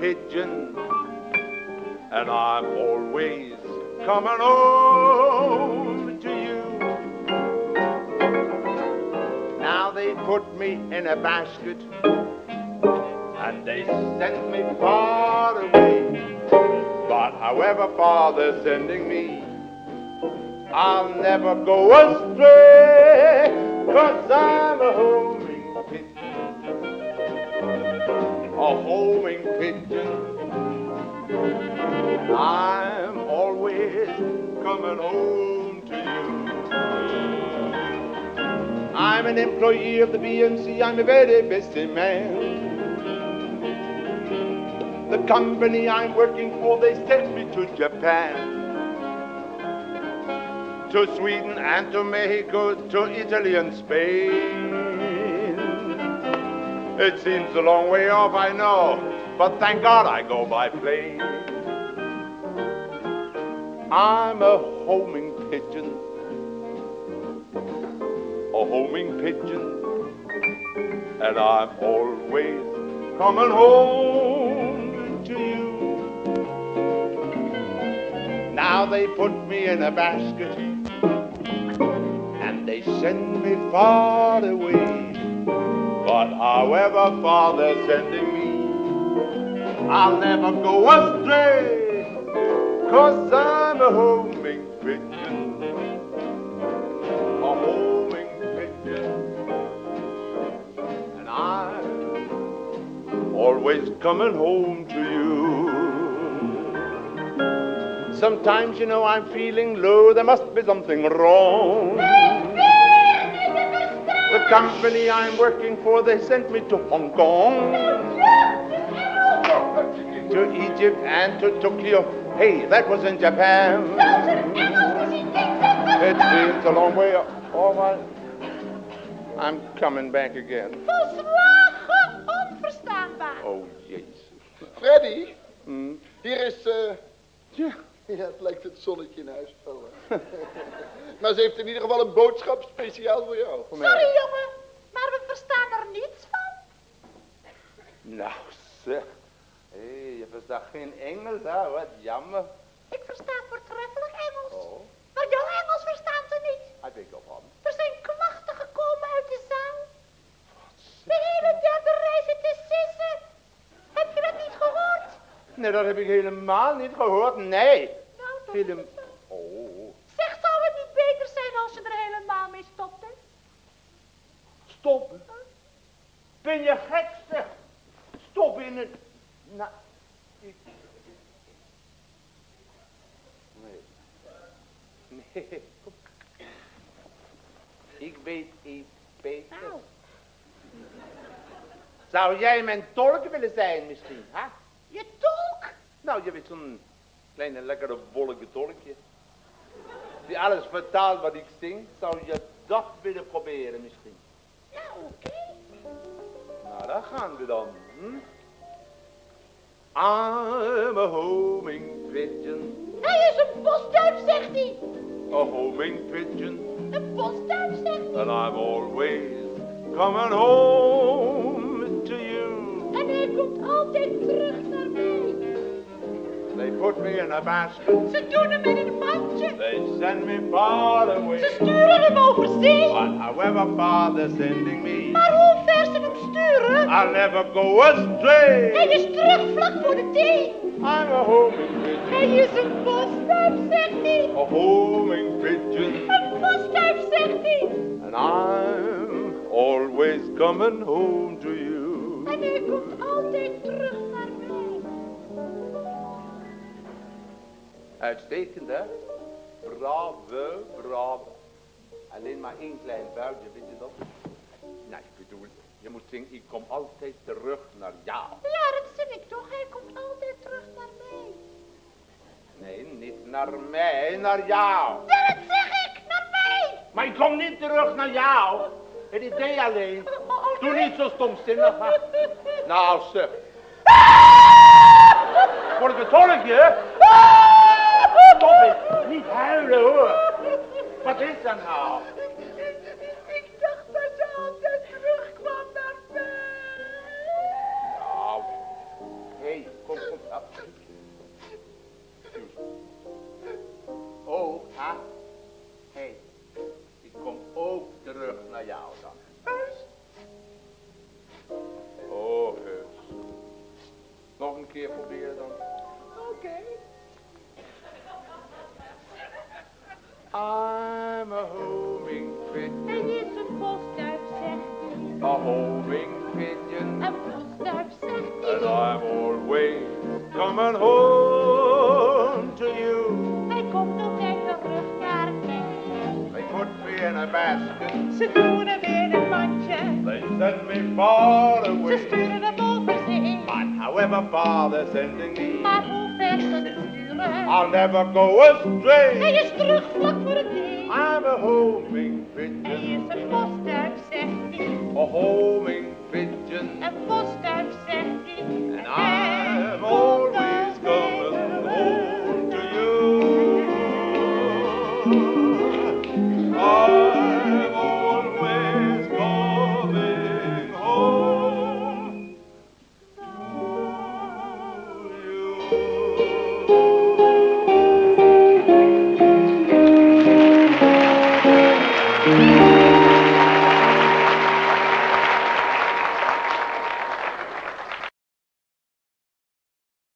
pigeon, and I'm always coming home to you. Now they put me in a basket and they send me far away. But however far they're sending me, I'll never go astray, cause I'm a homing a homing pigeon. I'm always coming home to you. I'm an employee of the BMC, I'm a very busy man. The company I'm working for, they sent me to Japan to Sweden and to Mexico, to Italy and Spain. It seems a long way off, I know, but thank God I go by plane. I'm a homing pigeon, a homing pigeon, and I'm always coming home to you. Now they put me in a basket and they send me far away. But however far they're sending me, I'll never go astray. Cause I'm a homing pigeon, a homing pigeon, and I'm always coming home to you. Sometimes, you know, I'm feeling low, there must be something wrong. The company I'm working for, they sent me to Hong Kong, to Egypt, and to Tokyo. Hey, that was in Japan. It seems a long way off. All right. I'm coming back again. Onverstaanbaar. Oh, jezus. Freddy, Hm. hier is... eh Ja. Ja, het lijkt het zonnetje in huis vallen. maar ze heeft in ieder geval een boodschap speciaal voor jou. Voor mij. Sorry jongen, maar we verstaan er niets van. Nou, zeg. Hé, je verstaat geen Engels, hè? Wat jammer. Ik versta voortreffelijk Engels. Oh, Maar jouw Engels verstaan ze niet. heb ik op hem. Er zijn klachten gekomen uit de zaal. De hele derde rij zit te sissen. Heb je dat niet gehoord? Nee, dat heb ik helemaal niet gehoord. Nee. Nou, dat Film. is het zo. Oh, Zeg, zou het niet beter zijn als je er helemaal mee stopte? stop. Ben je gek, zeg? Stop in het... Nou, ik... Nee. Nee. Ik weet iets beter. Nou. Zou jij mijn tolk willen zijn misschien, hè? Je tolk? Nou, je weet zo'n kleine lekkere wollige tolkje. Die alles vertaalt wat ik zing. Zou je dat willen proberen misschien? Nou, oké. Nou, daar gaan we dan. Hm? I'm a homing pigeon, Hij is een postduif, zegt hij. a homing pigeon, Een postduif, zegt hij. and I'm always coming home to you. En hij komt altijd terug naar mij. They put me in a basket, Ze doen hem in een mandje. they send me far Ze away. sturen hem over zee. But however far they're sending me, Maar hoe ver ze hem sturen? I'll never go astray. Hij is terug vlak voor de thee. I'm a homing pigeon, Hij is een postduif, zegt hij. a homing pigeon, Een postduif, zegt hij. and I'm always coming home to you. En hij komt altijd terug Uitstekend, hè? Bravo, bravo. Alleen maar één klein buitje, weet je dat? Nou, ik bedoel, je moet zingen, ik kom altijd terug naar jou. Ja, dat zing ik toch. Hij komt altijd terug naar mij. Nee, niet naar mij, naar jou. Ja, dat zeg ik. Naar mij. Maar ik kom niet terug naar jou. Het idee alleen. Doe niet zo stomzinnig. hè. Nou, zeg. Ik een tolkje? coming home to you. They put me in a basket. In. They send me far away. Ze sturen hem over zee. But however far they're sending me. I'll never go astray. I'm a homing pigeon. Hij is een. A homing pigeon. A. And I Oh.